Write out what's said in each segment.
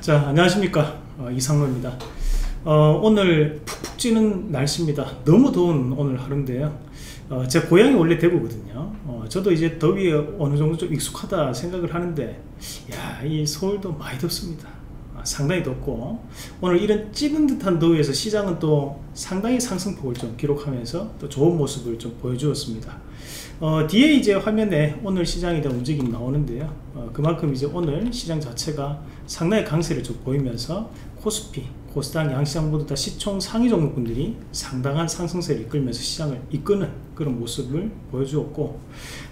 자 안녕하십니까. 어, 이상로입니다. 어, 오늘 푹푹 찌는 날씨입니다. 너무 더운 오늘 하루인데요. 어, 제 고향이 원래 대구거든요. 어, 저도 이제 더위에 어느 정도 좀 익숙하다 생각을 하는데 야 이 서울도 많이 덥습니다. 아, 상당히 덥고. 오늘 이런 찌는 듯한 더위에서 시장은 또 상당히 상승폭을 좀 기록하면서 또 좋은 모습을 좀 보여주었습니다. 어, 뒤에 이제 화면에 오늘 시장에 대한 움직임 나오는데요. 어, 그만큼 이제 오늘 시장 자체가 상당히 강세를 좀 보이면서 코스피, 코스닥 양시장 모두 다 시총 상위 종목군들이 상당한 상승세를 이끌면서 시장을 이끄는 그런 모습을 보여주었고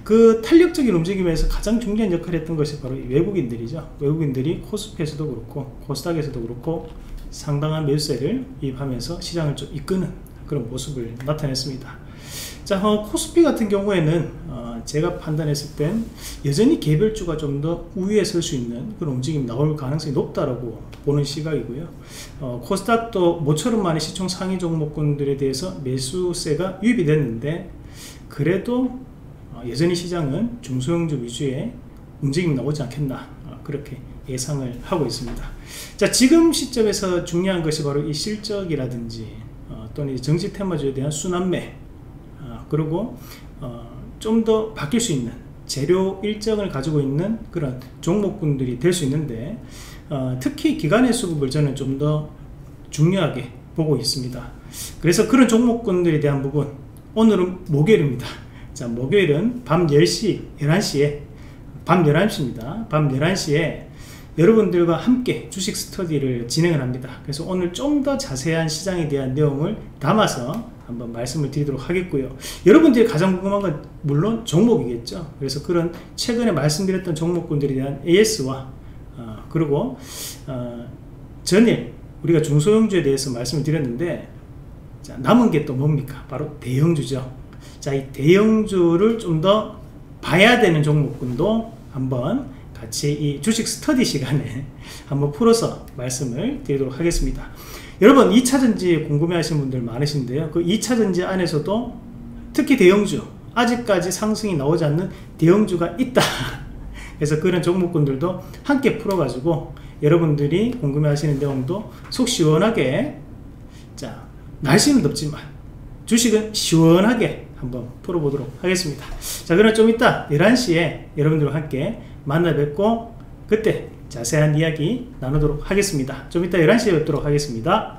그 탄력적인 움직임에서 가장 중요한 역할을 했던 것이 바로 외국인들이죠. 외국인들이 코스피에서도 그렇고 코스닥에서도 그렇고 상당한 매수세를 입하면서 시장을 좀 이끄는 그런 모습을 나타냈습니다 자 어, 코스피 같은 경우에는 어, 제가 판단했을 땐 여전히 개별주가 좀 더 우위에 설 수 있는 그런 움직임이 나올 가능성이 높다라고 보는 시각이고요. 어, 코스닥도 모처럼 많이 시총 상위 종목군들에 대해서 매수세가 유입이 됐는데 그래도 어, 여전히 시장은 중소형주 위주의 움직임이 나오지 않겠나 어, 그렇게 예상을 하고 있습니다. 자 지금 시점에서 중요한 것이 바로 이 실적이라든지 어, 또는 정치 테마주에 대한 순환매 그리고 어, 좀 더 바뀔 수 있는 재료 일정을 가지고 있는 그런 종목군들이 될 수 있는데 어, 특히 기간의 수급을 저는 좀 더 중요하게 보고 있습니다. 그래서 그런 종목군들에 대한 부분 오늘은 목요일입니다. 자 목요일은 밤 10시 11시에 밤 11시입니다. 밤 11시에 여러분들과 함께 주식 스터디를 진행을 합니다. 그래서 오늘 좀 더 자세한 시장에 대한 내용을 담아서 한번 말씀을 드리도록 하겠고요. 여러분들이 가장 궁금한 건 물론 종목이겠죠. 그래서 그런 최근에 말씀드렸던 종목군들에 대한 AS와 어, 그리고 어, 전일 우리가 중소형주에 대해서 말씀을 드렸는데 자, 남은 게 또 뭡니까? 바로 대형주죠. 자 이 대형주를 좀 더 봐야 되는 종목군도 한번 같이 이 주식 스터디 시간에 한번 풀어서 말씀을 드리도록 하겠습니다. 여러분 2차전지 궁금해 하시는 분들 많으신데요. 그 2차전지 안에서도 특히 대형주 아직까지 상승이 나오지 않는 대형주가 있다. 그래서 그런 종목군들도 함께 풀어 가지고 여러분들이 궁금해 하시는 내용도 속 시원하게 자 날씨는 덥지만 주식은 시원하게 한번 풀어보도록 하겠습니다. 자 그럼 좀 이따 11시에 여러분들과 함께 만나 뵙고 그때 자세한 이야기 나누도록 하겠습니다. 좀 이따 11시에 뵙도록 하겠습니다.